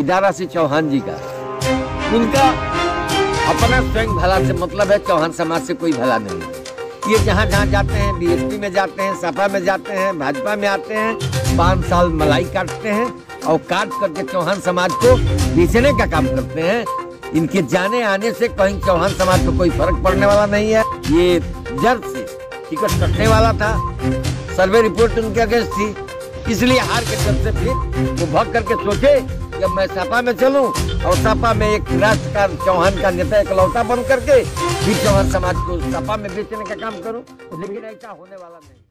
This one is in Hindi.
इदारा सिंह चौहान जी का। उनका अपना स्वयं भला से मतलब है, चौहान समाज से कोई भला नहीं। ये जहाँ जहाँ जाते हैं बीएसपी में जाते हैं, सपा में जाते हैं, भाजपा में आते हैं, पाँच साल मलाई काटते हैं और काट करके चौहान समाज को बेचने का काम करते हैं। इनके जाने आने से कहीं चौहान समाज को कोई फ़र्क पड़ने वाला नहीं है। ये जब से टिकट कटने वाला था। सर्वे रिपोर्ट उनके अगेंस्ट थी। इसलिए हार के चलते फिर वो भाग करके सोचे कि मैं सपा में चलूँ और सपा में एक राष्ट्र का चौहान का नेता इकलौता बन करके फिर चौहान समाज को सपा में बेचने का काम करूँ, लेकिन ऐसा होने वाला नहीं।